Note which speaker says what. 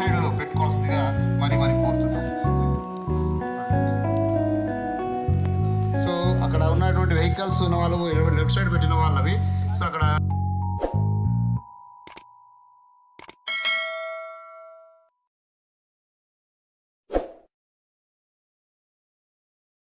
Speaker 1: Side పెట్టుకోవాల్సిందిగా మరి మరి కోరుతున్నాం. సో అక్కడ ఉన్నటువంటి వెహికల్స్ ఉన్న వాళ్ళు లెఫ్ట్ సైడ్ పెట్టిన వాళ్ళవి. సో అక్కడ